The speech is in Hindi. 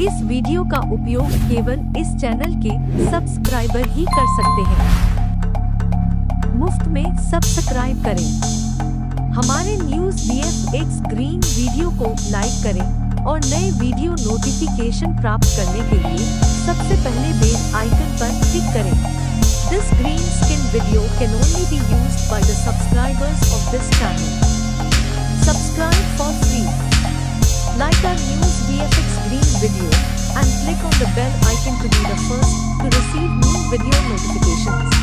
इस वीडियो का उपयोग केवल इस चैनल के सब्सक्राइबर ही कर सकते हैं। मुफ़्त में सब्सक्राइब करें। हमारे news B X green video को लाइक करें और नए वीडियो नोटिफिकेशन प्राप्त करने के लिए सबसे पहले बेल आइकन पर क्लिक करें। This green screen video can only be used by the subscribers of this channel subscribe for free like icon to be the first to receive new video notifications.